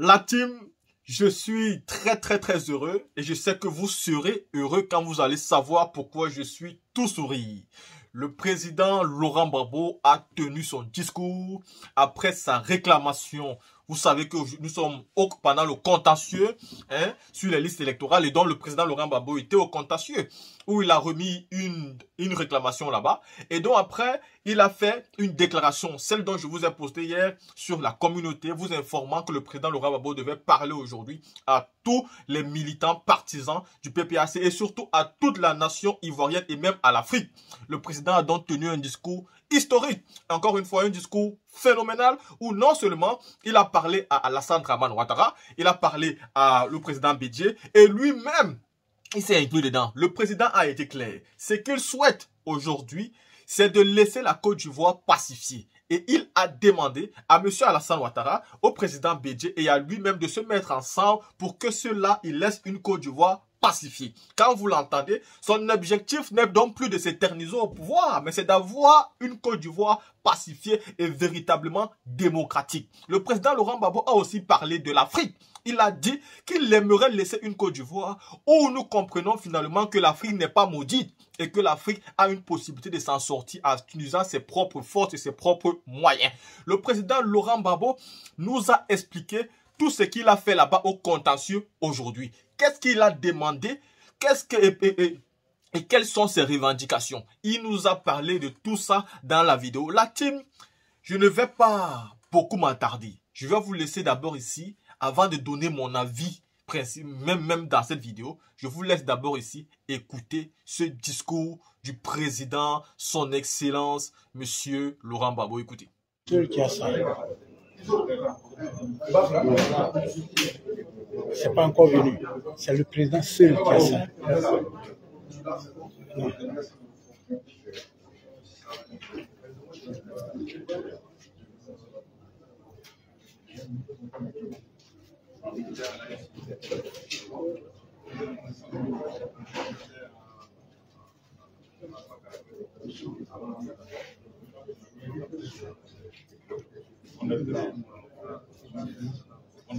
La team, je suis très très très heureux et je sais que vous serez heureux quand vous allez savoir pourquoi je suis tout sourire. Le président Laurent Gbagbo a tenu son discours après sa réclamation vous savez que nous sommes au, pendant le contentieux hein, sur les listes électorales et dont le président Laurent Gbagbo était au contentieux où il a remis une, une réclamation là-bas et donc après il a fait une déclaration, celle dont je vous ai posté hier sur la communauté, vous informant que le président Laurent Gbagbo devait parler aujourd'hui à tous les militants partisans du PPAC et surtout à toute la nation ivoirienne et même à l'Afrique. Le président a donc tenu un discours historique. Encore une fois, un discours phénoménal où non seulement il a parlé à Alassane Draman Ouattara, il a parlé à le président Bédier et lui-même, il s'est inclus dedans. Le président a été clair. Ce qu'il souhaite aujourd'hui, c'est de laisser la Côte d'Ivoire pacifiée. Et il a demandé à M. Alassane Ouattara, au président Bédier et à lui-même de se mettre ensemble pour que cela, il laisse une Côte d'Ivoire pacifié. Quand vous l'entendez, son objectif n'est donc plus de s'éterniser au pouvoir, mais c'est d'avoir une Côte d'Ivoire pacifiée et véritablement démocratique. Le président Laurent Gbagbo a aussi parlé de l'Afrique. Il a dit qu'il aimerait laisser une Côte d'Ivoire où nous comprenons finalement que l'Afrique n'est pas maudite et que l'Afrique a une possibilité de s'en sortir en utilisant ses propres forces et ses propres moyens. Le président Laurent Gbagbo nous a expliqué tout ce qu'il a fait là-bas au contentieux aujourd'hui. Qu'est-ce qu'il a demandé? Qu'est-ce que et, quelles sont ses revendications? Il nous a parlé de tout ça dans la vidéo. La team, je ne vais pas beaucoup m'attarder. Je vais vous laisser d'abord ici, avant de donner mon avis, même, même dans cette vidéo, je vous laisse d'abord ici écouter ce discours du président, son excellence, monsieur Laurent Babo. Écoutez. C'est pas encore venu. C'est le président seul qui a ça. On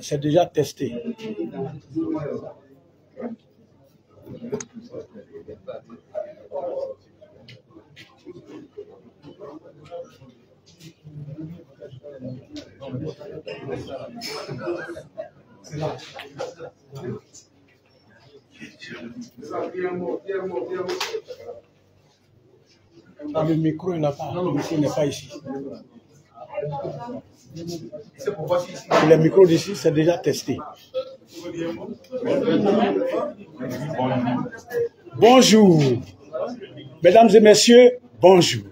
C'est déjà testé. Ah, le micro, il n'a pas. Le micro n'est pas ici. Le micro d'ici, c'est déjà testé. Bonjour. Mesdames et messieurs, bonjour.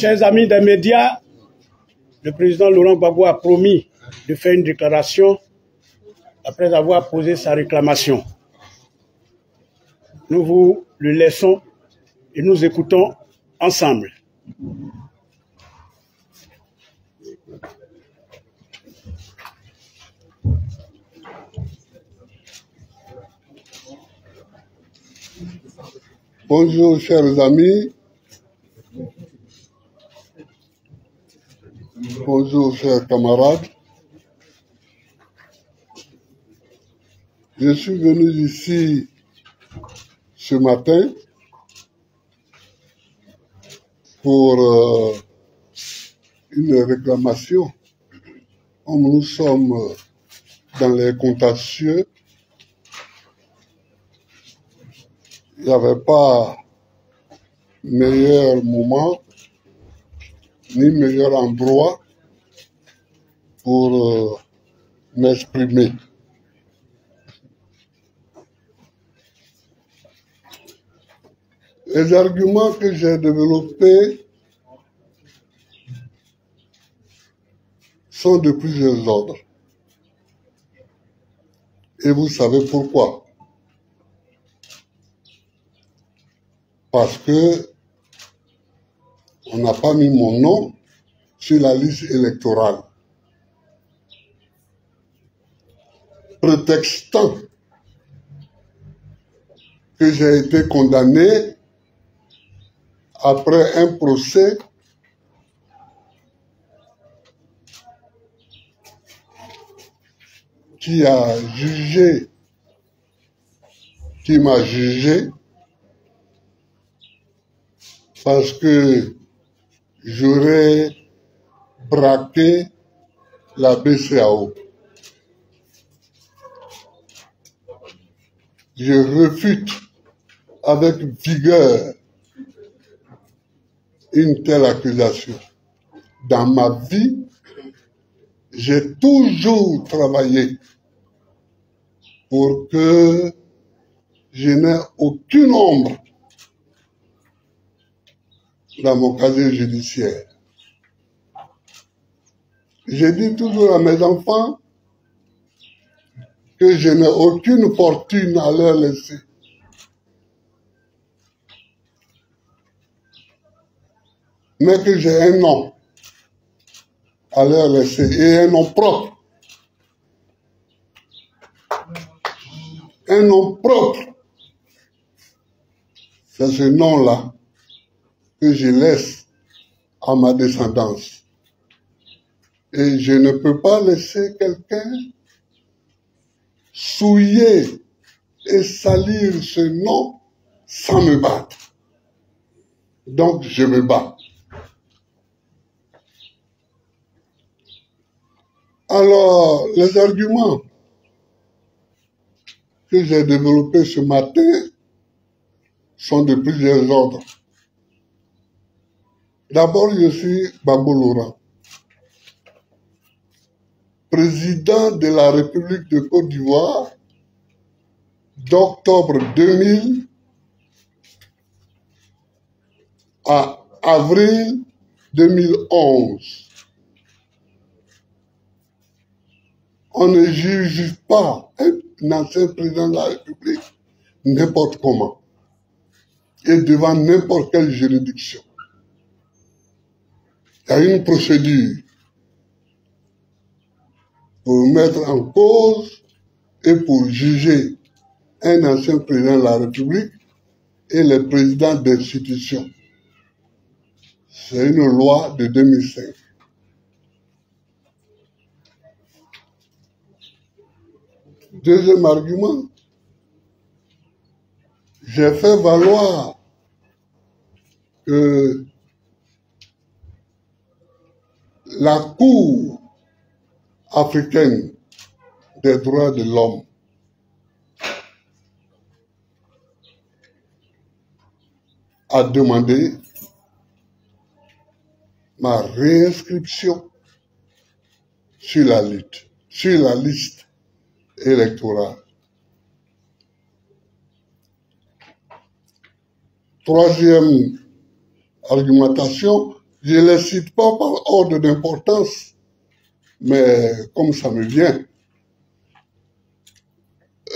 Chers amis des médias, le président Laurent Gbagbo a promis de faire une déclaration après avoir posé sa réclamation. Nous vous le laissons et nous écoutons ensemble. Bonjour chers amis, Bonjour chers camarades. Je suis venu ici ce matin pour euh, une réclamation. Nous sommes dans les contentieux, il n'y avait pas meilleur moment ni meilleur endroit pour euh, m'exprimer. Les arguments que j'ai développés sont de plusieurs ordres. Et vous savez pourquoi. Parce que on n'a pas mis mon nom sur la liste électorale. Prétextant que j'ai été condamné après un procès qui a jugé, qui m'a jugé, parce que j'aurais braqué la BCAO. Je refute avec vigueur une telle accusation. Dans ma vie, j'ai toujours travaillé pour que je n'ai aucune ombre dans mon casier judiciaire. Je dis toujours à mes enfants que je n'ai aucune fortune à leur laisser. Mais que j'ai un nom à leur laisser et un nom propre. Un nom propre. C'est ce nom-là que je laisse à ma descendance. Et je ne peux pas laisser quelqu'un souiller et salir ce nom sans me battre. Donc je me bats. Alors, les arguments que j'ai développés ce matin sont de plusieurs ordres. D'abord, je suis Babou président de la République de Côte d'Ivoire d'octobre 2000 à avril 2011. On ne juge pas un ancien président de la République n'importe comment et devant n'importe quelle juridiction. Il y a une procédure pour mettre en cause et pour juger un ancien président de la République et les présidents d'institutions. C'est une loi de 2005. Deuxième argument, j'ai fait valoir que la Cour africaine des droits de l'homme a demandé ma réinscription sur la liste, sur la liste électorale. Troisième argumentation, je ne les cite pas par ordre d'importance, mais comme ça me vient.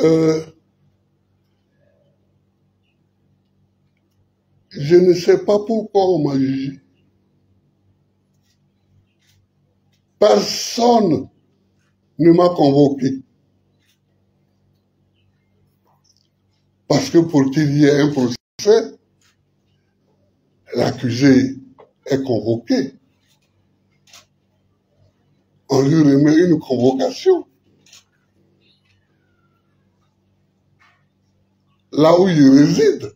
Euh, je ne sais pas pourquoi on m'a jugé. Personne ne m'a convoqué. Parce que pour qu'il y ait un procès, l'accusé est convoqué, on lui remet une convocation. Là où il réside.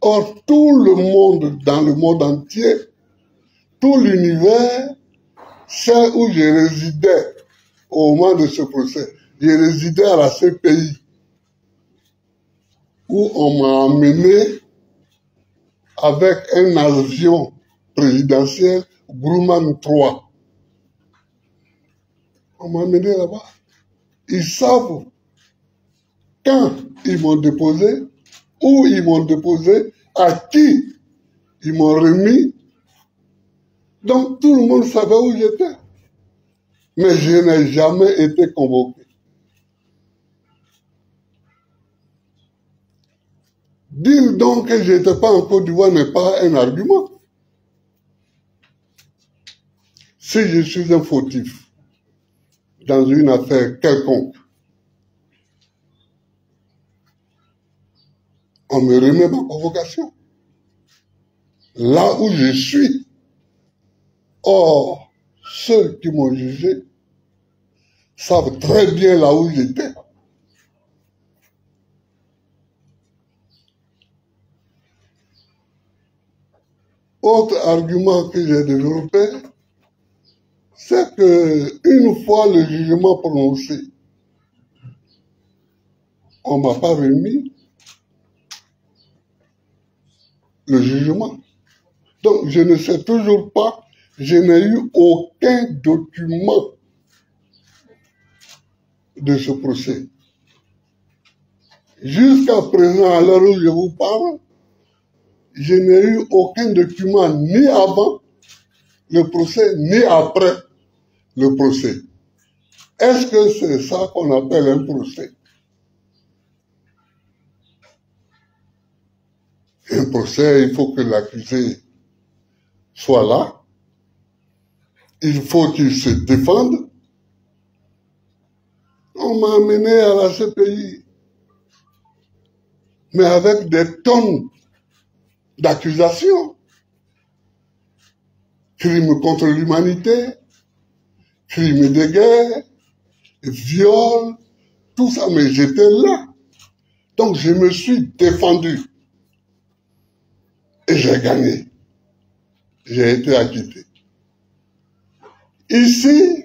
Or, tout le monde, dans le monde entier, tout l'univers, c'est où je résidais au moment de ce procès. Je résidais à la CPI, où on m'a amené avec un avion présidentiel Grumman 3. On m'a amené là-bas. Ils savent quand ils m'ont déposé, où ils m'ont déposé, à qui ils m'ont remis. Donc tout le monde savait où j'étais. Mais je n'ai jamais été convoqué. Dire donc que je n'étais pas en Côte d'Ivoire n'est pas un argument. Si je suis un fautif dans une affaire quelconque, on me remet ma convocation. Là où je suis. Or, ceux qui m'ont jugé savent très bien là où j'étais. Autre argument que j'ai développé, c'est que une fois le jugement prononcé, on m'a pas remis le jugement. Donc, je ne sais toujours pas, je n'ai eu aucun document de ce procès. Jusqu'à présent, à l'heure où je vous parle, je n'ai eu aucun document ni avant le procès, ni après le procès. Est-ce que c'est ça qu'on appelle un procès? Un procès, il faut que l'accusé soit là. Il faut qu'il se défende. On m'a amené à la CPI, mais avec des tonnes d'accusations. Crimes contre l'humanité, crimes de guerre, viol, tout ça, mais j'étais là. Donc je me suis défendu. Et j'ai gagné. J'ai été acquitté. Ici,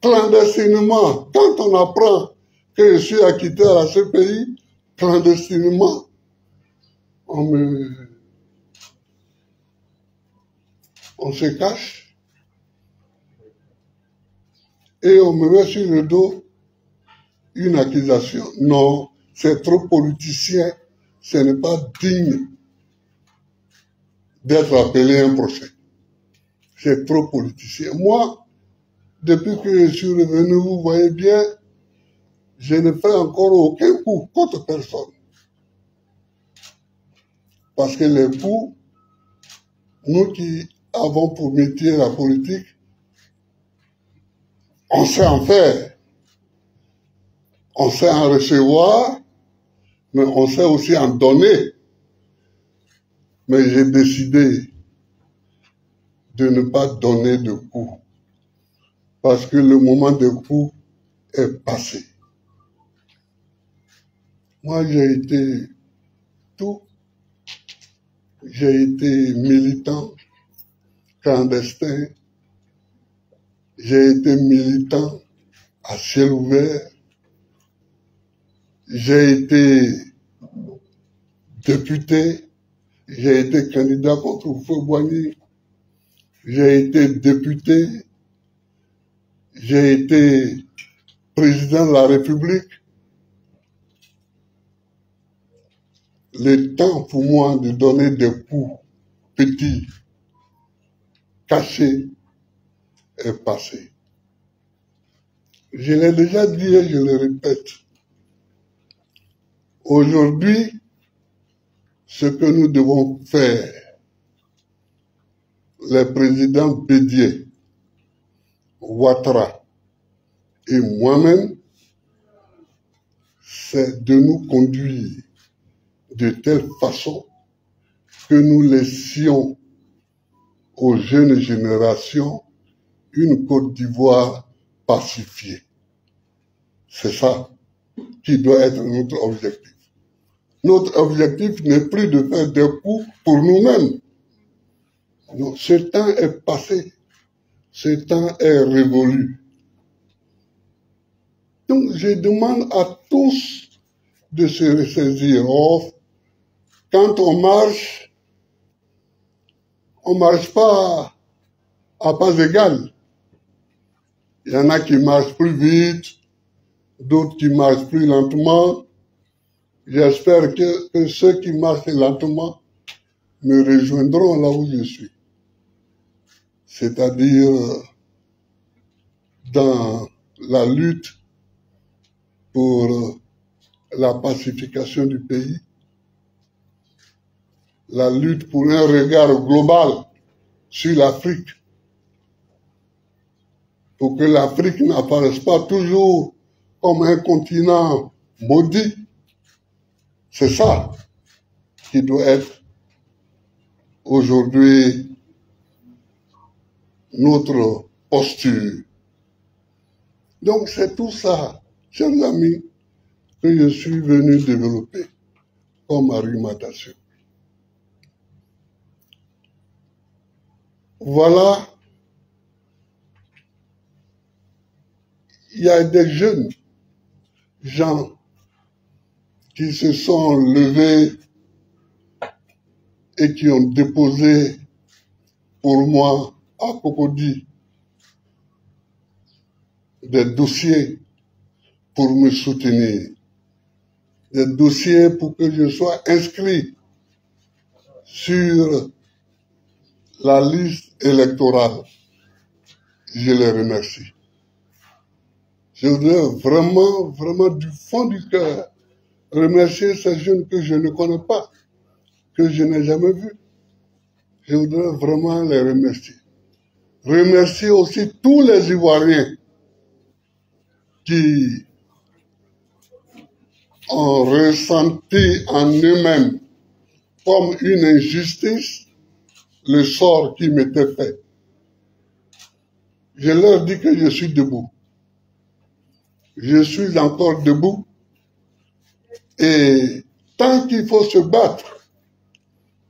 clandestinement, quand on apprend que je suis acquitté à la CPI, clandestinement, on me... On se cache et on me met sur le dos une accusation. Non, c'est trop politicien, ce n'est pas digne d'être appelé un procès. C'est trop politicien. Moi, depuis que je suis revenu, vous voyez bien, je ne fais encore aucun coup contre personne. Parce que les coups, nous qui avons pour métier la politique, on sait en faire. On sait en recevoir, mais on sait aussi en donner. Mais j'ai décidé de ne pas donner de coups. Parce que le moment de coups est passé. Moi, j'ai été tout. J'ai été militant, clandestin. J'ai été militant à ciel ouvert. J'ai été député. J'ai été candidat contre Feu Boigny. J'ai été député. J'ai été président de la République. Le temps pour moi de donner des coups petits, cachés, est passé. Je l'ai déjà dit et je le répète. Aujourd'hui, ce que nous devons faire, les présidents Bédier, Ouattara et moi-même, c'est de nous conduire de telle façon que nous laissions aux jeunes générations une Côte d'Ivoire pacifiée. C'est ça qui doit être notre objectif. Notre objectif n'est plus de faire des coups pour nous-mêmes. Ce temps est passé. Ce temps est révolu. Donc, je demande à tous de se ressaisir. Quand on marche, on marche pas à pas égal. Il y en a qui marchent plus vite, d'autres qui marchent plus lentement. J'espère que, que ceux qui marchent lentement me rejoindront là où je suis. C'est-à-dire dans la lutte pour la pacification du pays, la lutte pour un regard global sur l'Afrique, pour que l'Afrique n'apparaisse pas toujours comme un continent maudit. C'est ça qui doit être aujourd'hui notre posture. Donc c'est tout ça, chers amis, que je suis venu développer comme argumentation. Voilà, il y a des jeunes gens qui se sont levés et qui ont déposé pour moi à Cocody des dossiers pour me soutenir, des dossiers pour que je sois inscrit sur la liste électorale. Je les remercie. Je voudrais vraiment, vraiment du fond du cœur remercier ces jeunes que je ne connais pas, que je n'ai jamais vus. Je voudrais vraiment les remercier. Remercier aussi tous les Ivoiriens qui ont ressenti en eux-mêmes comme une injustice le sort qui m'était fait. Je leur dis que je suis debout. Je suis encore debout. Et tant qu'il faut se battre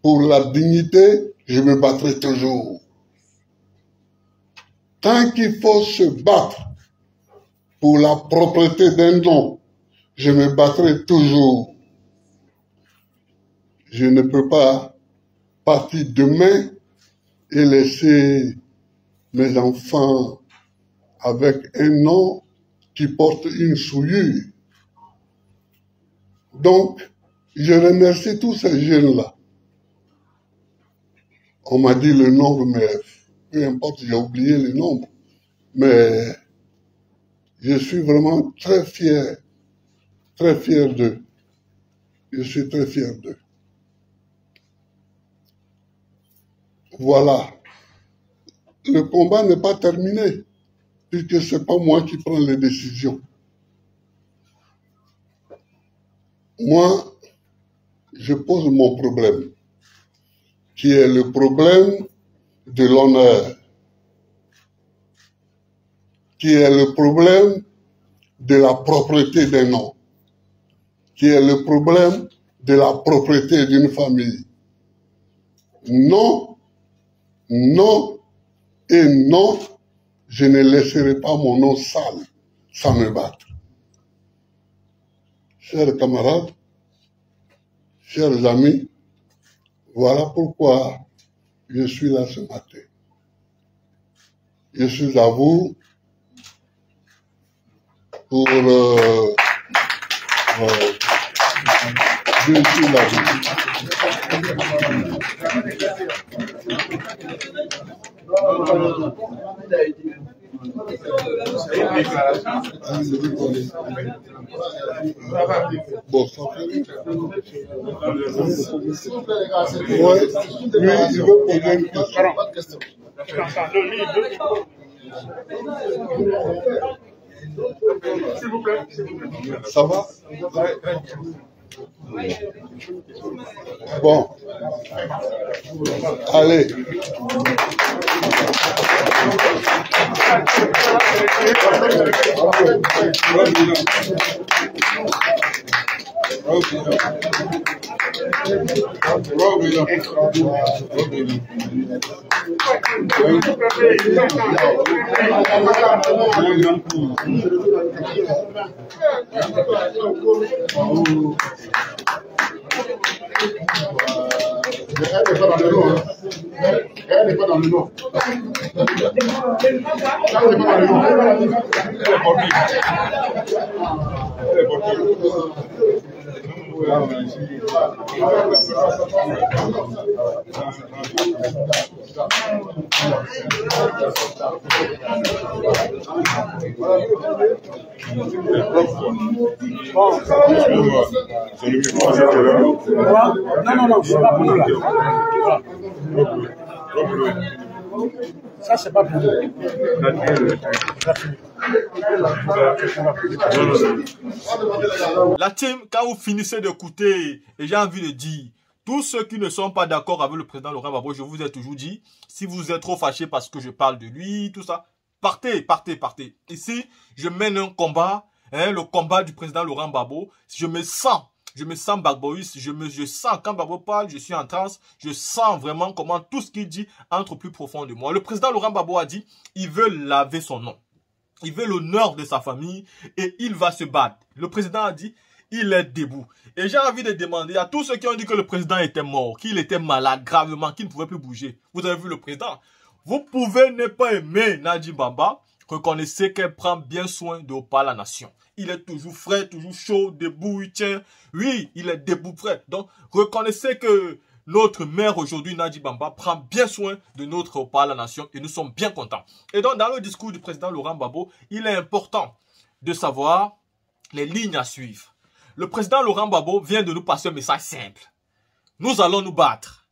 pour la dignité, je me battrai toujours. Tant qu'il faut se battre pour la propreté d'un nom, je me battrai toujours. Je ne peux pas partir demain et laisser mes enfants avec un nom qui porte une souillure. Donc, je remercie tous ces jeunes-là. On m'a dit le nombre, mais peu importe, j'ai oublié le nombre. Mais je suis vraiment très fier, très fier d'eux. Je suis très fier d'eux. Voilà. Le combat n'est pas terminé, puisque c'est pas moi qui prends les décisions. Moi, je pose mon problème, qui est le problème de l'honneur, qui est le problème de la propreté d'un nom, qui est le problème de la propreté d'une famille. Non, non et non, je ne laisserai pas mon nom sale sans me battre. Chers camarades, chers amis, voilà pourquoi je suis là ce matin. Je suis à vous pour euh, euh. Bon. Ouais, lui, il veut poser une question. Ça va le nom. Hein. Elle Non, non, non, je ne suis pas pour nous là. Ça, c'est pas. La team, quand vous finissez d'écouter, et j'ai envie de dire, tous ceux qui ne sont pas d'accord avec le président Laurent Gbagbo, je vous ai toujours dit, si vous êtes trop fâché parce que je parle de lui, tout ça, partez, partez, partez. Ici, je mène un combat, hein, le combat du président Laurent Gbagbo. Je me sens, je me sens bagboïste, je me sens, quand Gbagbo parle, je suis en transe, je sens vraiment comment tout ce qu'il dit entre plus profond de moi. Le président Laurent Gbagbo a dit, il veut laver son nom. Il veut l'honneur de sa famille et il va se battre. Le président a dit, il est debout. Et j'ai envie de demander à tous ceux qui ont dit que le président était mort, qu'il était malade gravement, qu'il ne pouvait plus bouger. Vous avez vu le président? Vous pouvez ne pas aimer Nadji Baba. Reconnaissez qu'elle prend bien soin de pas la nation. Il est toujours frais, toujours chaud, debout, il tient. Oui, il est debout, prêt. Donc, reconnaissez que notre mère aujourd'hui, Nadji Bamba, prend bien soin de notre par la nation et nous sommes bien contents. Et donc, dans le discours du président Laurent Gbagbo, il est important de savoir les lignes à suivre. Le président Laurent Gbagbo vient de nous passer un message simple. Nous allons nous battre.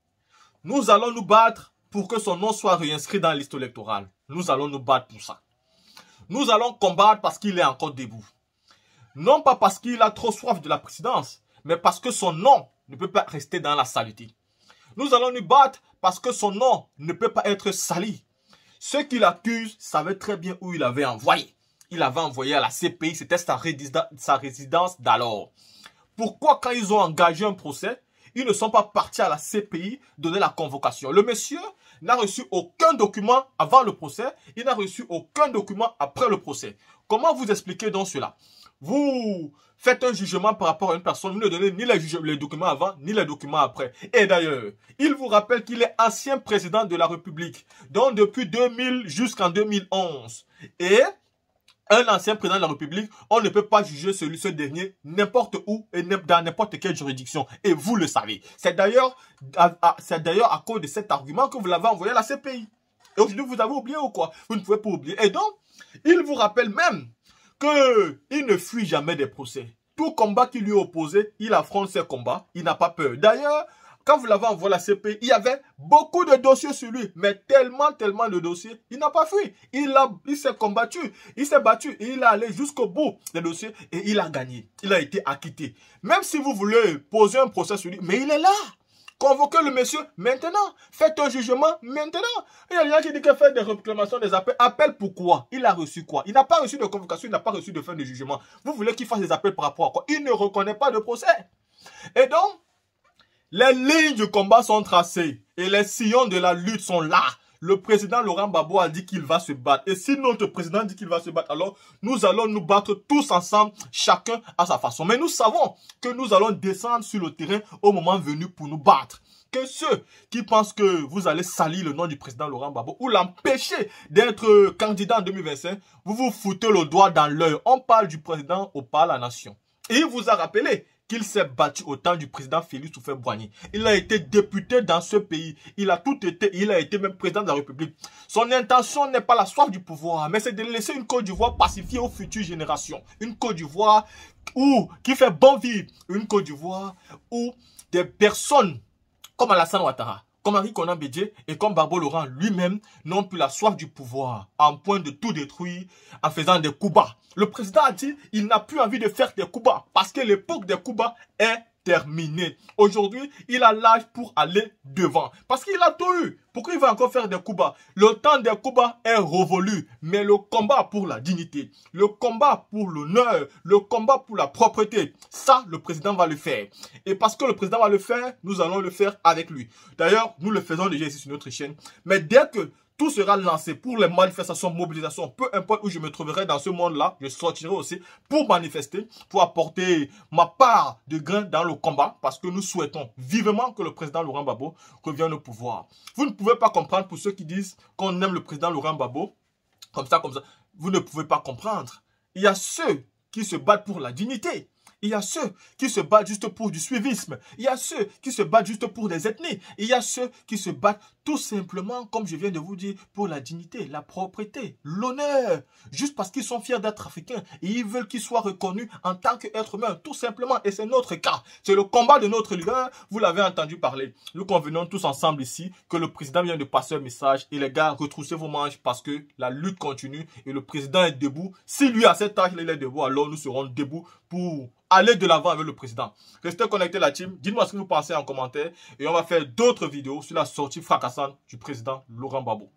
Nous allons nous battre pour que son nom soit réinscrit dans la liste électorale. Nous allons nous battre pour ça. Nous allons combattre parce qu'il est encore debout. Non pas parce qu'il a trop soif de la présidence, mais parce que son nom ne peut pas rester dans la saleté. Nous allons nous battre parce que son nom ne peut pas être sali. Ceux qui l'accusent savaient très bien où il avait envoyé. Il avait envoyé à la CPI, c'était sa, résidence d'alors. Pourquoi quand ils ont engagé un procès, ils ne sont pas partis à la CPI donner la convocation? Le monsieur n'a reçu aucun document avant le procès, il n'a reçu aucun document après le procès. Comment vous expliquez donc cela? Vous faites un jugement par rapport à une personne, vous ne donnez ni les, les documents avant, ni les documents après. Et d'ailleurs, il vous rappelle qu'il est ancien président de la République, donc depuis 2000 jusqu'en 2011. Et un ancien président de la République, on ne peut pas juger celui, ce dernier n'importe où et dans n'importe quelle juridiction. Et vous le savez. C'est d'ailleurs, à, c'est d'ailleurs à cause de cet argument que vous l'avez envoyé à la CPI. Et aujourd'hui, vous avez oublié ou quoi? Vous ne pouvez pas oublier. Et donc, il vous rappelle même que il ne fuit jamais des procès. Tout combat qui lui est opposé, il affronte ses combats. Il n'a pas peur. D'ailleurs, quand vous l'avez envoyé à la CPI, il y avait beaucoup de dossiers sur lui, mais tellement, tellement de dossiers, il n'a pas fui. Il il s'est combattu, il s'est battu, il est allé jusqu'au bout des dossiers et il a gagné. Il a été acquitté. Même si vous voulez poser un procès sur lui, mais il est là. Convoquez le monsieur maintenant. Faites un jugement maintenant. Il y a gens qui disent qu'il fait des réclamations, des appels. Appel pourquoi Il a reçu quoi? Il n'a pas reçu de convocation, il n'a pas reçu de fin de jugement. Vous voulez qu'il fasse des appels par rapport à quoi? Il ne reconnaît pas de procès. Et donc, les lignes du combat sont tracées et les sillons de la lutte sont là. Le président Laurent Gbagbo a dit qu'il va se battre. Et si notre président dit qu'il va se battre, alors nous allons nous battre tous ensemble, chacun à sa façon. Mais nous savons que nous allons descendre sur le terrain au moment venu pour nous battre. Que ceux qui pensent que vous allez salir le nom du président Laurent Gbagbo ou l'empêcher d'être candidat en 2025, vous vous foutez le doigt dans l'œil. On parle du président, on parle à la nation. Et il vous a rappelé qu'il s'est battu au temps du président Félix Houphouët-Boigny. Il a été député dans ce pays. Il a tout été, il a été même président de la République. Son intention n'est pas la soif du pouvoir, mais c'est de laisser une Côte d'Ivoire pacifiée aux futures générations. Une Côte d'Ivoire où, qui fait bon vivre. Une Côte d'Ivoire où des personnes comme Alassane Ouattara, comme Henri Conan Bédié et comme Barbo Laurent lui-même n'ont plus la soif du pouvoir, en point de tout détruire en faisant des coups bas. Le président a dit il n'a plus envie de faire des coups bas parce que l'époque des coups bas est terminé. Aujourd'hui, il a l'âge pour aller devant. Parce qu'il a tout eu. Pourquoi il va encore faire des coups bas? Le temps des coups bas est révolu. Mais le combat pour la dignité, le combat pour l'honneur, le combat pour la propreté, ça, le président va le faire. Et parce que le président va le faire, nous allons le faire avec lui. D'ailleurs, nous le faisons déjà ici sur notre chaîne. Mais dès que tout sera lancé pour les manifestations, mobilisations, peu importe où je me trouverai dans ce monde-là, je sortirai aussi pour manifester, pour apporter ma part de grain dans le combat, parce que nous souhaitons vivement que le président Laurent Gbagbo revienne au pouvoir. Vous ne pouvez pas comprendre pour ceux qui disent qu'on aime le président Laurent Gbagbo, comme ça, comme ça. Vous ne pouvez pas comprendre. Il y a ceux qui se battent pour la dignité. Il y a ceux qui se battent juste pour du suivisme. Il y a ceux qui se battent juste pour des ethnies. Il y a ceux qui se battent tout simplement, comme je viens de vous dire, pour la dignité, la propreté, l'honneur. Juste parce qu'ils sont fiers d'être africains et ils veulent qu'ils soient reconnus en tant qu'être humain, tout simplement. Et c'est notre cas. C'est le combat de notre leader. Vous l'avez entendu parler. Nous convenons tous ensemble ici que le président vient de passer un message. Et les gars, retroussez vos manches parce que la lutte continue et le président est debout. Si lui, a cette tâche, il est debout, alors nous serons debout pour aller de l'avant avec le président. Restez connectés la team. Dites-moi ce que vous pensez en commentaire. Et on va faire d'autres vidéos sur la sortie fracassante du président Laurent Babou.